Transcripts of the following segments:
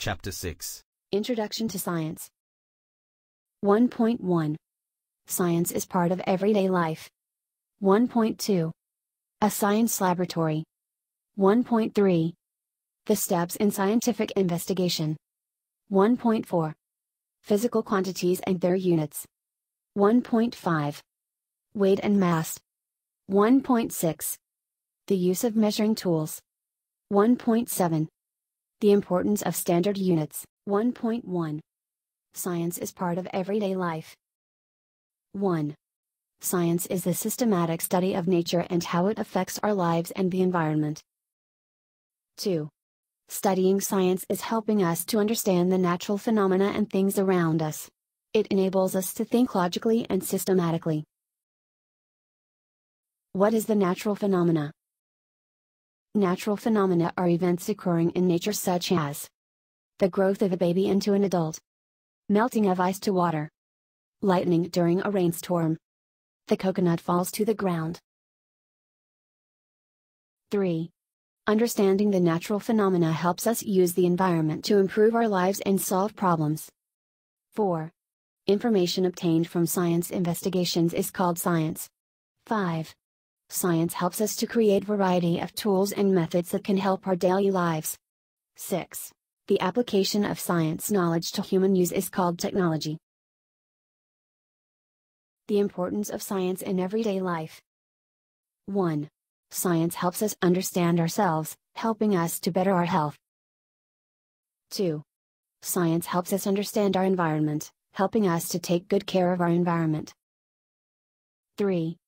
Chapter 6 Introduction to Science. 1.1 Science is part of everyday life. 1.2 A Science Laboratory. 1.3 The steps in scientific investigation. 1.4 Physical quantities and their units. 1.5 Weight and mass. 1.6 The use of measuring tools. 1.7 The importance of standard units 1.1 Science is part of everyday life 1. Science is the systematic study of nature and how it affects our lives and the environment. 2. Studying science is helping us to understand the natural phenomena and things around us. It enables us to think logically and systematically. What is the natural phenomena? Natural phenomena are events occurring in nature such as the growth of a baby into an adult, melting of ice to water, lightning during a rainstorm, the coconut falls to the ground. 3. Understanding the natural phenomena helps us use the environment to improve our lives and solve problems. 4. Information obtained from science investigations is called science. 5. Science helps us to create variety of tools and methods that can help our daily lives. 6. The application of science knowledge to human use is called technology. The importance of science in everyday life. 1. Science helps us understand ourselves, helping us to better our health. 2. Science helps us understand our environment, helping us to take good care of our environment. 3.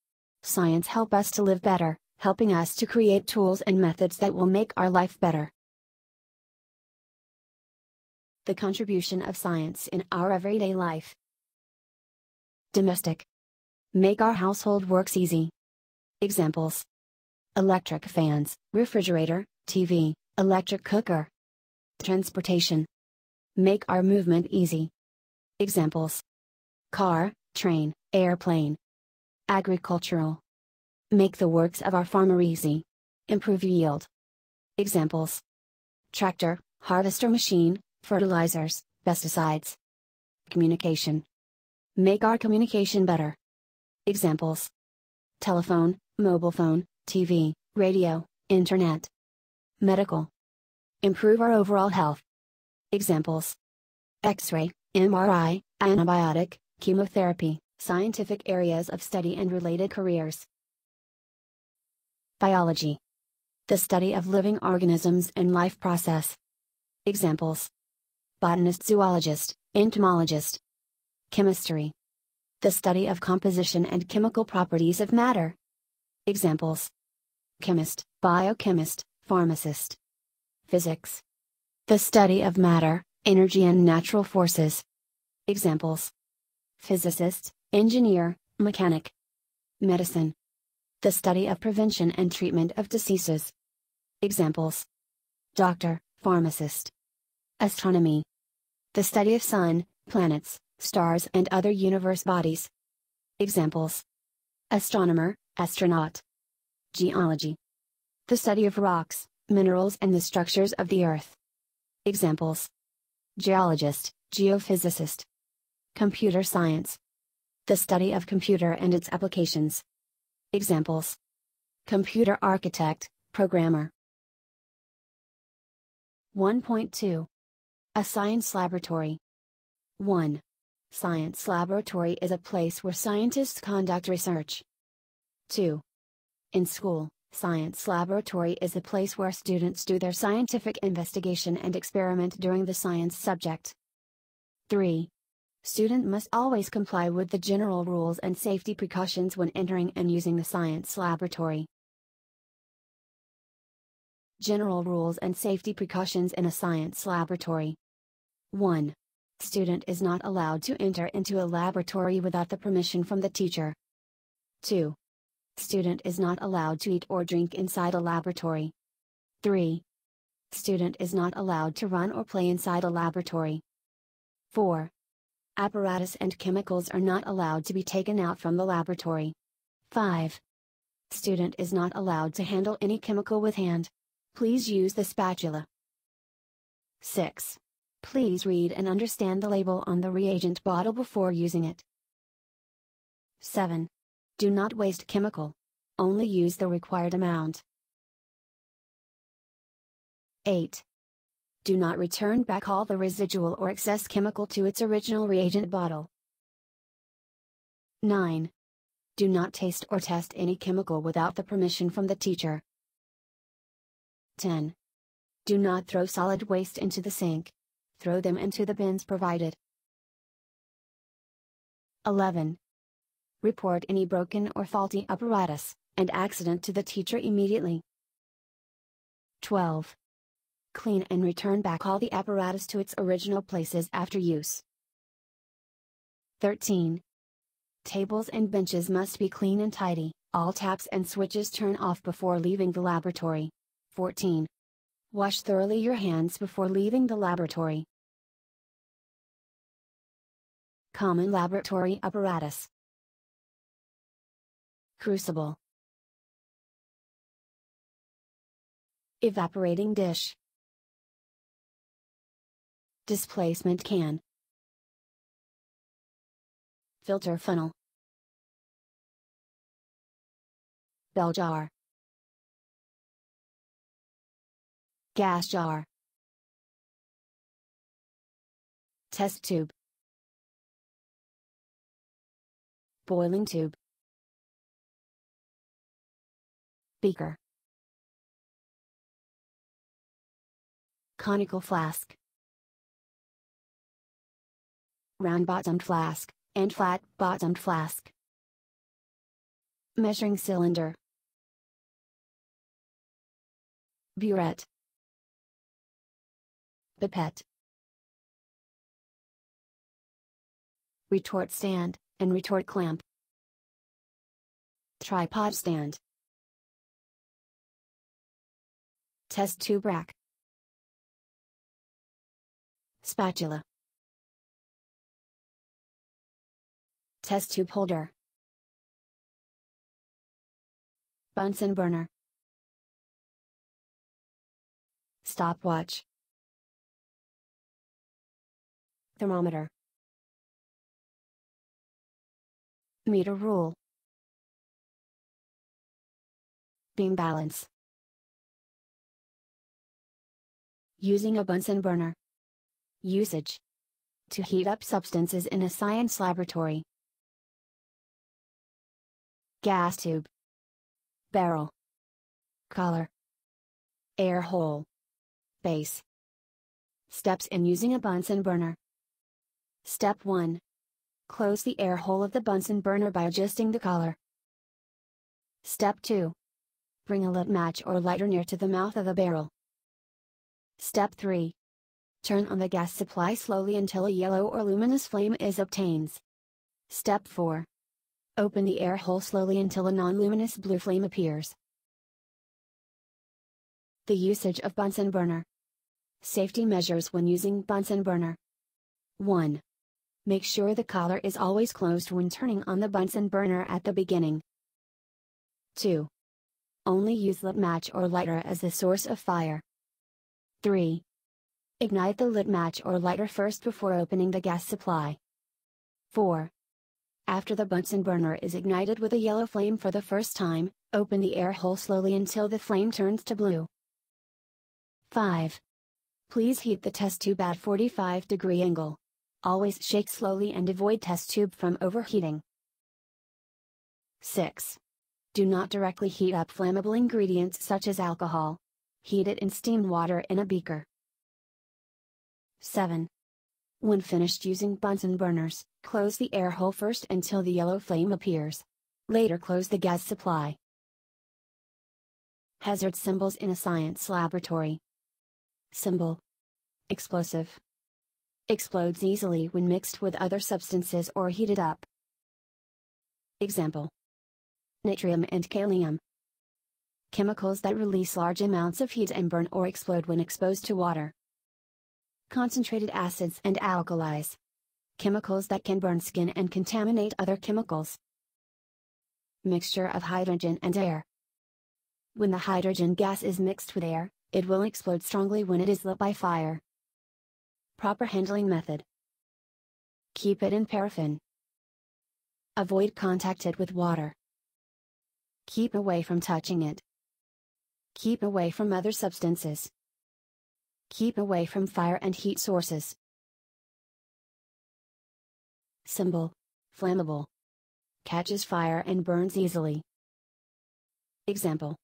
Science help us to live better, helping us to create tools and methods that will make our life better. The contribution of science in our everyday life. Domestic. Make our household works easy. Examples Electric fans, refrigerator, TV, electric cooker. Transportation. Make our movement easy. Examples Car, train, airplane agricultural. Make the works of our farmer easy. Improve yield. Examples Tractor, harvester machine, fertilizers, pesticides. Communication. Make our communication better. Examples Telephone, mobile phone, TV, radio, internet. Medical. Improve our overall health. Examples X ray, MRI, antibiotic, chemotherapy scientific areas of study and related careers. Biology. The study of living organisms and life process. Examples. Botanist zoologist, entomologist. Chemistry. The study of composition and chemical properties of matter. Examples. Chemist, biochemist, pharmacist. Physics. The study of matter, energy and natural forces. Examples. Physicist, engineer, mechanic. Medicine. The study of prevention and treatment of diseases. Examples. Doctor, pharmacist. Astronomy. The study of sun, planets, stars and other universe bodies. Examples. Astronomer, astronaut. Geology. The study of rocks, minerals and the structures of the earth. Examples. Geologist, geophysicist. Computer science. The study of computer and its applications. Examples Computer architect, programmer. 1.2 A Science Laboratory 1. Science laboratory is a place where scientists conduct research. 2. In school, science laboratory is a place where students do their scientific investigation and experiment during the science subject. 3. Student must always comply with the general rules and safety precautions when entering and using the science laboratory. General rules and safety precautions in a science laboratory. 1. Student is not allowed to enter into a laboratory without the permission from the teacher. 2. Student is not allowed to eat or drink inside a laboratory. 3. Student is not allowed to run or play inside a laboratory. 4. Apparatus and chemicals are not allowed to be taken out from the laboratory. 5. Student is not allowed to handle any chemical with hand. Please use the spatula. 6. Please read and understand the label on the reagent bottle before using it. 7. Do not waste chemical. Only use the required amount. 8. Do not return back all the residual or excess chemical to its original reagent bottle. 9. Do not taste or test any chemical without the permission from the teacher. 10. Do not throw solid waste into the sink. Throw them into the bins provided. 11. Report any broken or faulty apparatus and accident to the teacher immediately. 12. Clean and return back all the apparatus to its original places after use. 13. Tables and benches must be clean and tidy, all taps and switches turn off before leaving the laboratory. 14. Wash thoroughly your hands before leaving the laboratory. Common laboratory apparatus Crucible Evaporating dish Displacement can. Filter funnel. Bell jar. Gas jar. Test tube. Boiling tube. Beaker. Conical flask Round-bottomed flask, and flat-bottomed flask. Measuring cylinder. Burette. Pipette. Retort stand, and retort clamp. Tripod stand. Test tube rack. Spatula Test tube holder. Bunsen burner. Stopwatch. Thermometer. Meter rule. Beam balance. Using a Bunsen burner. Usage. To heat up substances in a science laboratory Gas tube Barrel Collar Air hole Base Steps in using a Bunsen burner Step 1. Close the air hole of the Bunsen burner by adjusting the collar. Step 2. Bring a lit match or lighter near to the mouth of the barrel. Step 3. Turn on the gas supply slowly until a yellow or luminous flame is obtained. Step 4. Open the air hole slowly until a non-luminous blue flame appears. The usage of Bunsen burner. Safety measures when using Bunsen burner. 1. Make sure the collar is always closed when turning on the Bunsen burner at the beginning. 2. Only use lit match or lighter as the source of fire. 3. Ignite the lit match or lighter first before opening the gas supply. 4. After the Bunsen burner is ignited with a yellow flame for the first time, open the air hole slowly until the flame turns to blue. 5. Please heat the test tube at 45 degree angle. Always shake slowly and avoid test tube from overheating. 6. Do not directly heat up flammable ingredients such as alcohol. Heat it in steam water in a beaker. 7. When finished using Bunsen burners, close the air hole first until the yellow flame appears. Later close the gas supply. Hazard symbols in a science laboratory. Symbol Explosive Explodes easily when mixed with other substances or heated up. Example Natrium and kalium. Chemicals that release large amounts of heat and burn or explode when exposed to water. Concentrated acids and alkalis. Chemicals that can burn skin and contaminate other chemicals. Mixture of hydrogen and air. When the hydrogen gas is mixed with air, it will explode strongly when it is lit by fire. Proper handling method. Keep it in paraffin. Avoid contact it with water. Keep away from touching it. Keep away from other substances. Keep away from fire and heat sources. Symbol Flammable. Catches fire and burns easily. Example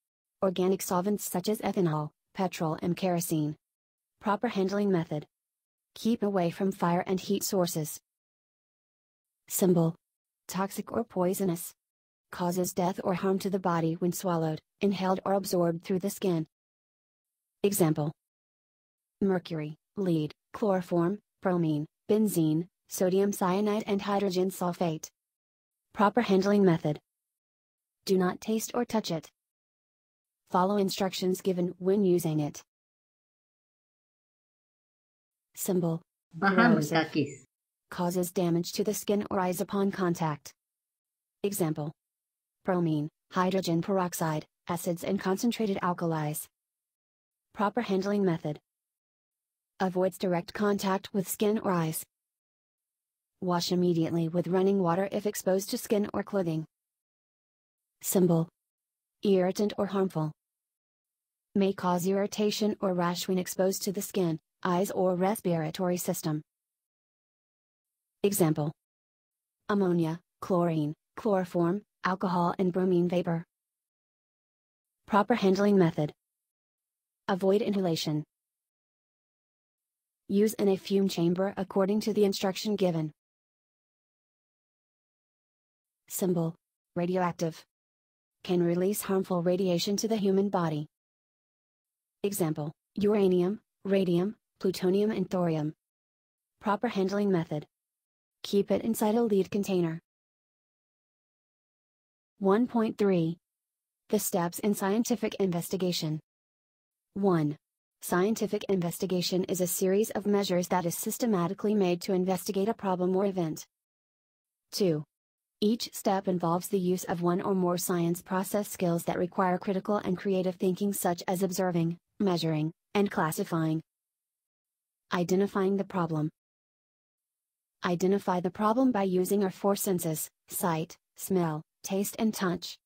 Organic solvents such as ethanol, petrol, and kerosene. Proper handling method. Keep away from fire and heat sources. Symbol Toxic or poisonous. Causes death or harm to the body when swallowed, inhaled, or absorbed through the skin. Example Mercury, lead, chloroform, bromine, benzene, sodium cyanide, and hydrogen sulfate. Proper handling method. Do not taste or touch it. Follow instructions given when using it. Symbol Paham, Corrosive. Takis. causes damage to the skin or eyes upon contact. Example Bromine, hydrogen peroxide, acids, and concentrated alkalis. Proper handling method avoids direct contact with skin or eyes. Wash immediately with running water if exposed to skin or clothing. Symbol Irritant or harmful. May cause irritation or rash when exposed to the skin, eyes, or respiratory system. Example Ammonia, chlorine, chloroform, alcohol, and bromine vapor. Proper handling method Avoid inhalation. Use in a fume chamber according to the instruction given. Symbol Radioactive. Can release harmful radiation to the human body. Example Uranium, radium, plutonium, and thorium. Proper handling method Keep it inside a lead container. 1.3 The steps in scientific investigation. 1. Scientific investigation is a series of measures that is systematically made to investigate a problem or event. 2. Each step involves the use of one or more science process skills that require critical and creative thinking, such as observing, measuring, and classifying. Identifying the problem. Identify the problem by using our four senses sight, smell, taste, and touch.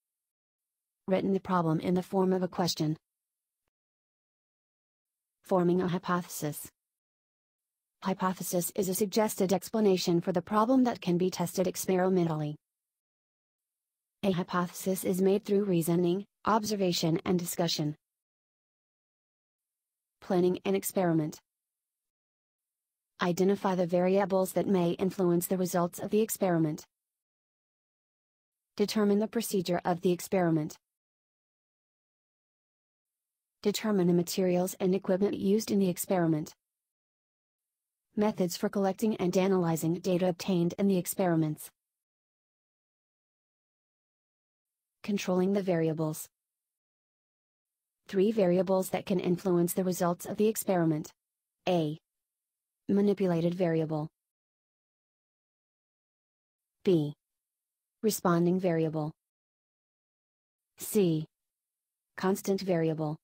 Written the problem in the form of a question. Forming a hypothesis. Hypothesis is a suggested explanation for the problem that can be tested experimentally. A hypothesis is made through reasoning, observation, and discussion. Planning an experiment. Identify the variables that may influence the results of the experiment. Determine the procedure of the experiment. Determine the materials and equipment used in the experiment. Methods for collecting and analyzing data obtained in the experiments. Controlling the variables. Three variables that can influence the results of the experiment. A. Manipulated variable. B. Responding variable. C. Constant variable.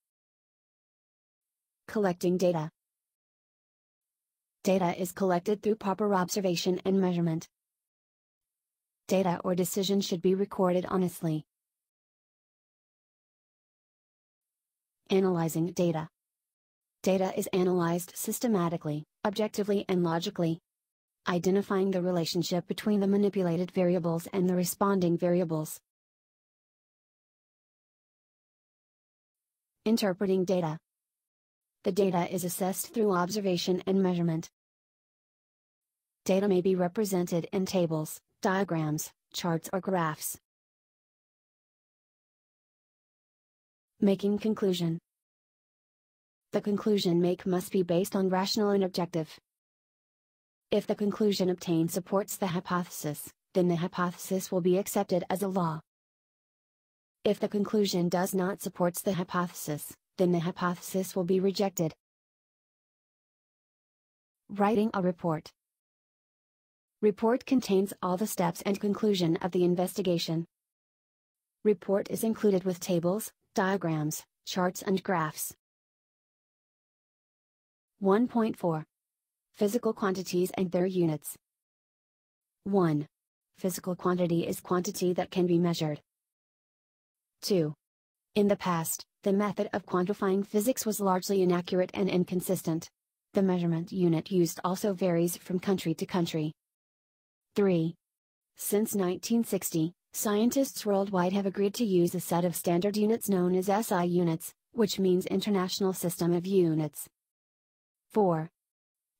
Collecting data. Data is collected through proper observation and measurement. Data or decision should be recorded honestly. Analyzing data. Data is analyzed systematically, objectively, and logically. Identifying the relationship between the manipulated variables and the responding variables. Interpreting data. The data is assessed through observation and measurement. Data may be represented in tables, diagrams, charts, or graphs. Making conclusion. The conclusion make must be based on rational and objective. If the conclusion obtained supports the hypothesis, then the hypothesis will be accepted as a law. If the conclusion does not supports the hypothesis, then the hypothesis will be rejected. Writing a report. Report contains all the steps and conclusion of the investigation. Report is included with tables, diagrams, charts and graphs. 1.4 Physical quantities and their units. 1. Physical quantity is quantity that can be measured. 2. In the past, the method of quantifying physics was largely inaccurate and inconsistent. The measurement unit used also varies from country to country. 3. Since 1960, scientists worldwide have agreed to use a set of standard units known as SI units, which means International System of Units. 4.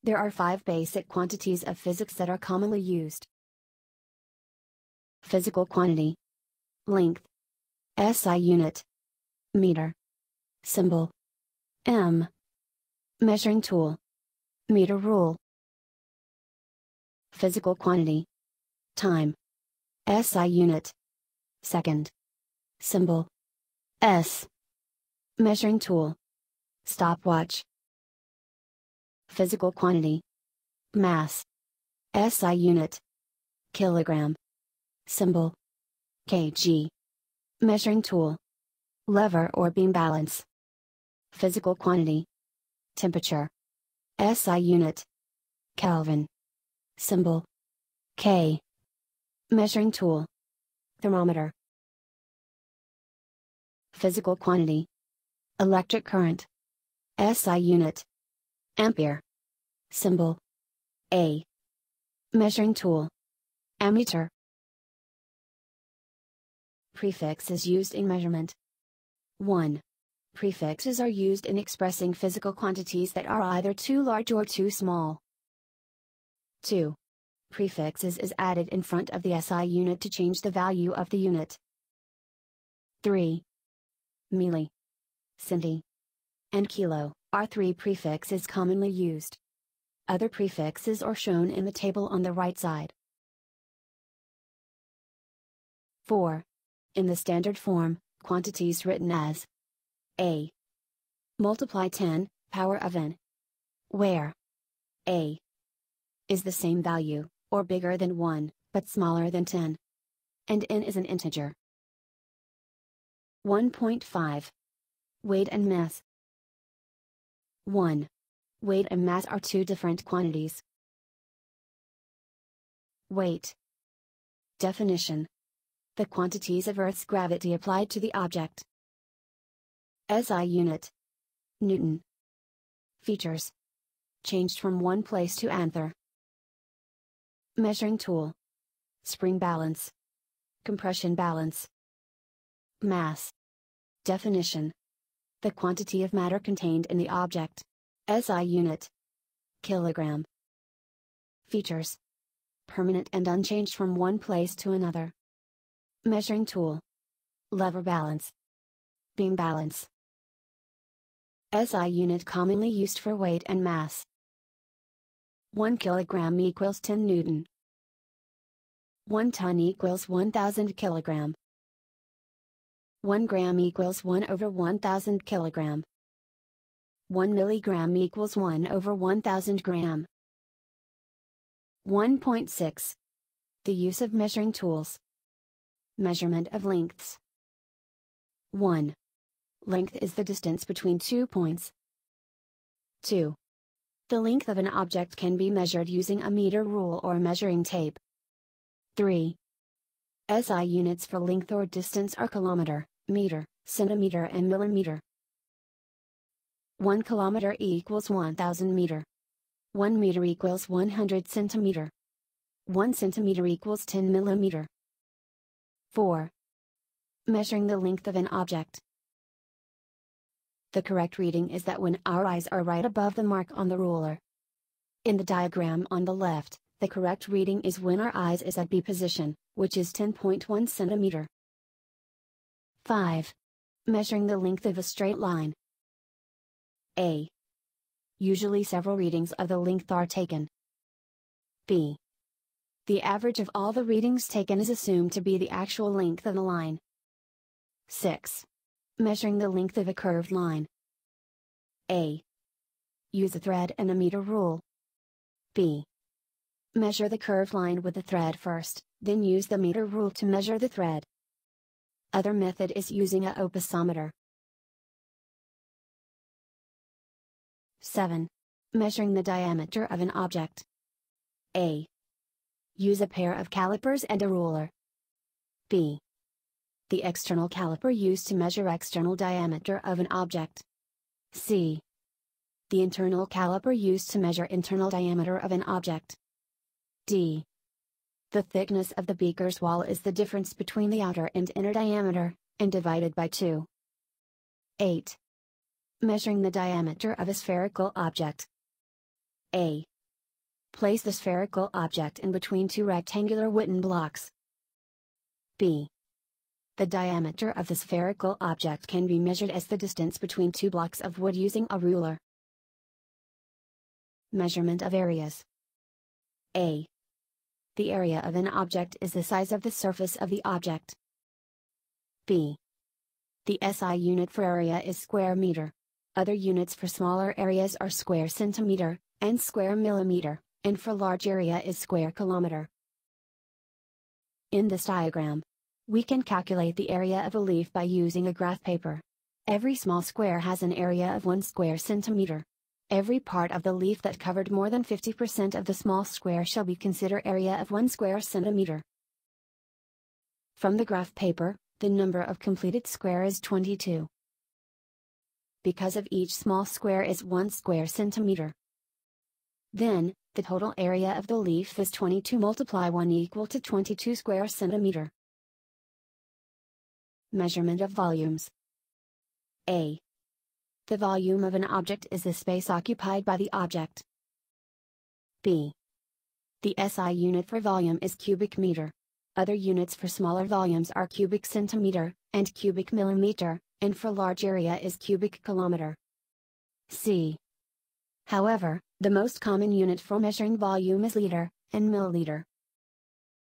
There are five basic quantities of physics that are commonly used. Physical quantity. Length. SI unit. Meter. Symbol. M. Measuring tool. Meter rule. Physical quantity. Time. SI unit. Second. Symbol. S. Measuring tool. Stopwatch. Physical quantity. Mass. SI unit. Kilogram. Symbol. kg. Measuring tool. Lever or beam balance. Physical quantity. Temperature. SI unit. Kelvin. Symbol. K. Measuring tool. Thermometer. Physical quantity. Electric current. SI unit. Ampere. Symbol. A. Measuring tool. Ammeter. Prefix is used in measurement. 1. Prefixes are used in expressing physical quantities that are either too large or too small. 2. Prefixes is added in front of the SI unit to change the value of the unit. 3. Milli, centi, and kilo are three prefixes commonly used. Other prefixes are shown in the table on the right side. 4. In the standard form, quantities written as A. Multiply 10, power of n. Where A is the same value, or bigger than 1, but smaller than 10. And n is an integer. 1.5. Weight and mass. 1. Weight and mass are two different quantities. Weight. Definition. The quantities of Earth's gravity applied to the object. SI unit. Newton. Features. Changed from one place to another. Measuring tool. Spring balance. Compression balance. Mass. Definition the quantity of matter contained in the object. SI unit. Kilogram. Features. Permanent and unchanged from one place to another. Measuring tool. Lever balance. Beam balance. SI unit commonly used for weight and mass. 1 kilogram equals 10 newton. 1 ton equals 1000 kilogram. 1 gram equals 1 over 1000 kilogram. 1 milligram equals 1 over 1000 gram. 1.6. The use of measuring tools. Measurement of lengths. 1. Length is the distance between two points. 2. The length of an object can be measured using a meter rule or measuring tape. 3. SI units for length or distance are kilometer, meter, centimeter and millimeter. 1 kilometer equals 1000 meter. 1 meter equals 100 centimeter. 1 centimeter equals 10 millimeter. 4. Measuring the length of an object. The correct reading is that when our eyes are right above the mark on the ruler. In the diagram on the left, the correct reading is when our eyes is at B position, which is 10.1 centimeter. 5. Measuring the length of a straight line. A. Usually several readings of the length are taken. B. The average of all the readings taken is assumed to be the actual length of the line. 6. Measuring the length of a curved line. A. Use a thread and a meter rule. B. Measure the curved line with the thread first, then use the meter rule to measure the thread. Other method is using a opisometer. 7. Measuring the diameter of an object. A. Use a pair of calipers and a ruler. B. The external caliper used to measure external diameter of an object. C. The internal caliper used to measure internal diameter of an object. D. The thickness of the beaker's wall is the difference between the outer and inner diameter, and divided by 2. 8. Measuring the diameter of a spherical object. A. Place the spherical object in between two rectangular wooden blocks. B. The diameter of the spherical object can be measured as the distance between two blocks of wood using a ruler. Measurement of areas. A. The area of an object is the size of the surface of the object. B. The SI unit for area is square meter. Other units for smaller areas are square centimeter, and square millimeter, and for large area is square kilometer. In this diagram, we can calculate the area of a leaf by using a graph paper. Every small square has an area of 1 square centimeter. Every part of the leaf that covered more than 50% of the small square shall be considered area of 1 square centimeter. From the graph paper, the number of completed square is 22. Because of each small square is 1 square centimeter. Then, the total area of the leaf is 22 multiply 1 equal to 22 square centimeter. Measurement of volumes. A. The volume of an object is the space occupied by the object. B. The SI unit for volume is cubic meter. Other units for smaller volumes are cubic centimeter, and cubic millimeter, and for large area is cubic kilometer. C. However, the most common unit for measuring volume is liter, and milliliter.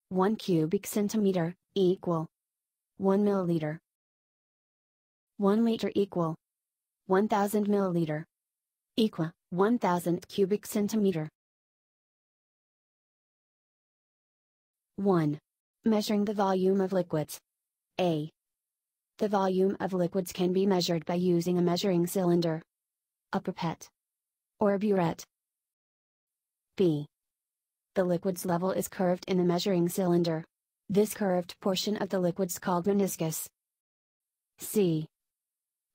1 cubic centimeter, equal 1 milliliter. 1 liter equal 1000 milliliter equal 1000 cubic centimeter. 1 measuring the volume of liquids. A the volume of liquids can be measured by using a measuring cylinder a pipette or a burette. B the liquid's level is curved in the measuring cylinder this curved portion of the liquid's called meniscus c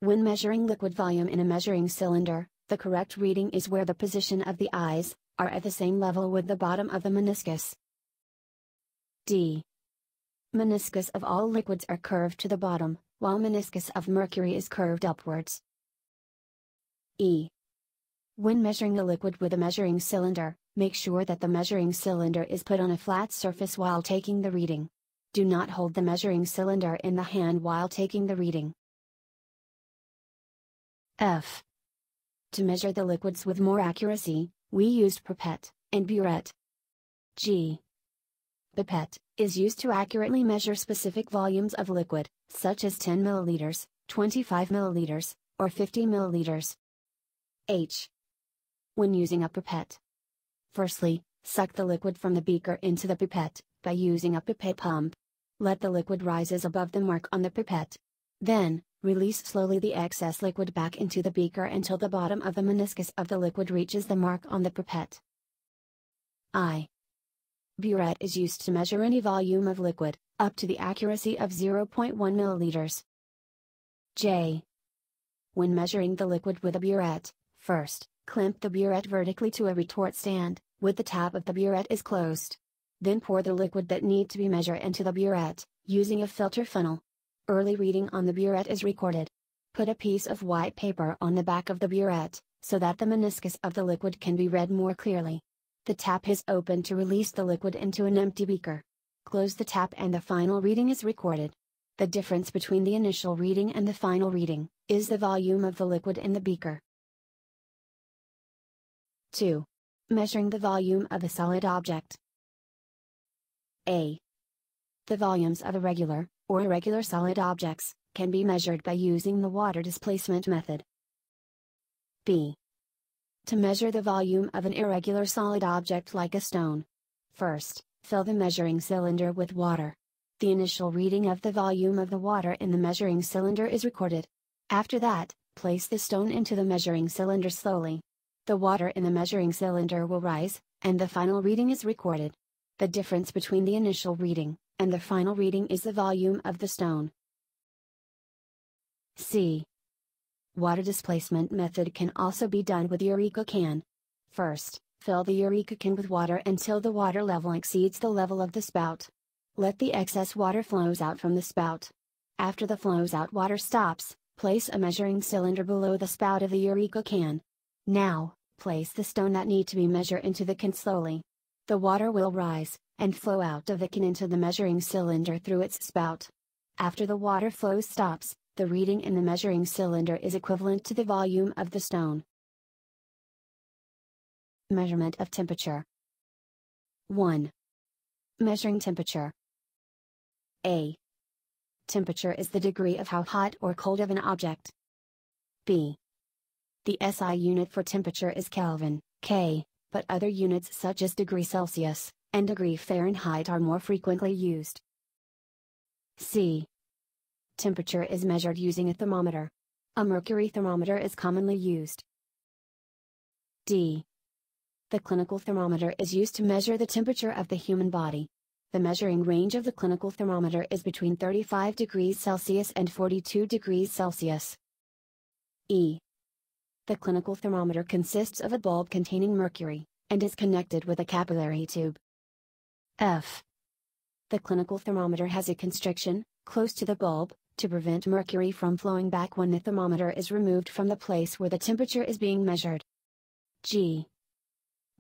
when measuring liquid volume in a measuring cylinder, the correct reading is where the position of the eyes are at the same level with the bottom of the meniscus. D. Meniscus of all liquids are curved to the bottom, while meniscus of mercury is curved upwards. E. When measuring a liquid with a measuring cylinder, make sure that the measuring cylinder is put on a flat surface while taking the reading. Do not hold the measuring cylinder in the hand while taking the reading. F. To measure the liquids with more accuracy, we used pipette and burette. G. Pipette is used to accurately measure specific volumes of liquid, such as 10 milliliters, 25 milliliters, or 50 milliliters. H. When using a pipette. Firstly, suck the liquid from the beaker into the pipette, by using a pipette pump. Let the liquid rises above the mark on the pipette. Then, Release slowly the excess liquid back into the beaker until the bottom of the meniscus of the liquid reaches the mark on the pipette. I. Burette is used to measure any volume of liquid, up to the accuracy of 0.1 milliliters. J. When measuring the liquid with a burette, first, clamp the burette vertically to a retort stand, with the top of the burette is closed. Then pour the liquid that need to be measured into the burette, using a filter funnel. Early reading on the burette is recorded. Put a piece of white paper on the back of the burette, so that the meniscus of the liquid can be read more clearly. The tap is open to release the liquid into an empty beaker. Close the tap and the final reading is recorded. The difference between the initial reading and the final reading is the volume of the liquid in the beaker. 2. Measuring the volume of a solid object. A. The volumes of a regular, or irregular solid objects, can be measured by using the water displacement method. B. To measure the volume of an irregular solid object like a stone. First, fill the measuring cylinder with water. The initial reading of the volume of the water in the measuring cylinder is recorded. After that, place the stone into the measuring cylinder slowly. The water in the measuring cylinder will rise, and the final reading is recorded. The difference between the initial reading and the final reading is the volume of the stone. C. Water displacement method can also be done with Eureka can. First, fill the Eureka can with water until the water level exceeds the level of the spout. Let the excess water flows out from the spout. After the flows out water stops, place a measuring cylinder below the spout of the Eureka can. Now, place the stone that need to be measured into the can slowly. The water will rise, and flow out of the can into the measuring cylinder through its spout. After the water flow stops, the reading in the measuring cylinder is equivalent to the volume of the stone. Measurement of temperature 1. Measuring temperature A. Temperature is the degree of how hot or cold of an object. B. The SI unit for temperature is Kelvin, K, but other units such as degree Celsius, and degree Fahrenheit are more frequently used. C. Temperature is measured using a thermometer. A mercury thermometer is commonly used. D. The clinical thermometer is used to measure the temperature of the human body. The measuring range of the clinical thermometer is between 35 degrees Celsius and 42 degrees Celsius. E. The clinical thermometer consists of a bulb containing mercury, and is connected with a capillary tube. F. The clinical thermometer has a constriction, close to the bulb, to prevent mercury from flowing back when the thermometer is removed from the place where the temperature is being measured. G.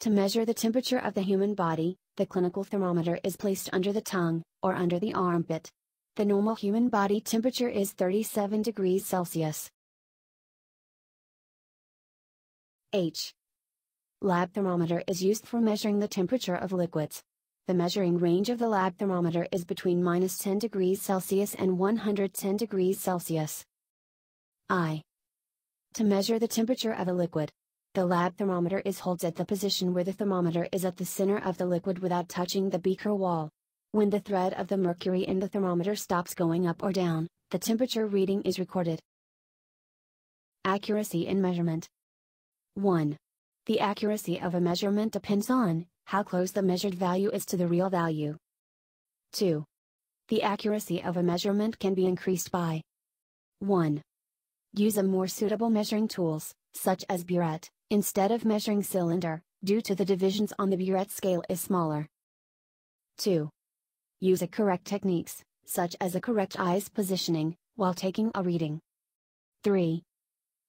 To measure the temperature of the human body, the clinical thermometer is placed under the tongue, or under the armpit. The normal human body temperature is 37 degrees Celsius. H. Lab thermometer is used for measuring the temperature of liquids. The measuring range of the lab thermometer is between minus 10 degrees Celsius and 110 degrees Celsius. I. To measure the temperature of a liquid. The lab thermometer is holds at the position where the thermometer is at the center of the liquid without touching the beaker wall. When the thread of the mercury in the thermometer stops going up or down, the temperature reading is recorded. Accuracy in measurement. 1. The accuracy of a measurement depends on how close the measured value is to the real value. 2. The accuracy of a measurement can be increased by 1. Use a more suitable measuring tools, such as burette, instead of measuring cylinder, due to the divisions on the burette scale is smaller. 2. Use a correct techniques, such as a correct eyes positioning, while taking a reading. 3.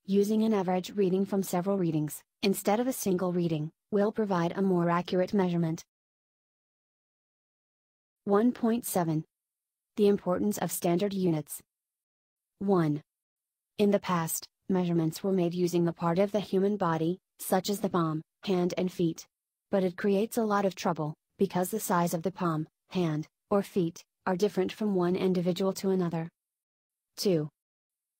Using an average reading from several readings, instead of a single reading, will provide a more accurate measurement. 1.7 The importance of standard units. 1. In the past, measurements were made using the part of the human body, such as the palm, hand, and feet. But it creates a lot of trouble, because the size of the palm, hand, or feet, are different from one individual to another. 2.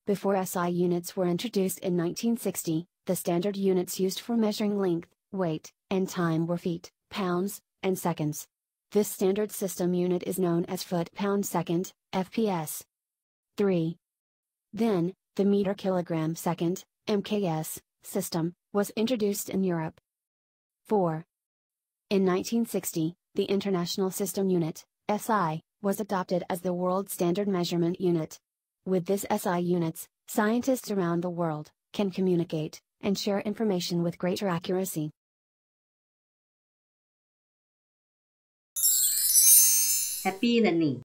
Before SI units were introduced in 1960, the standard units used for measuring length, weight, and time were feet, pounds, and seconds. This standard system unit is known as foot pound second, FPS. 3. Then, the meter kilogram second, MKS, system, was introduced in Europe. 4. In 1960, the International System Unit, SI, was adopted as the world standard measurement unit. With this SI units, scientists around the world can communicate and share information with greater accuracy. Happy Learning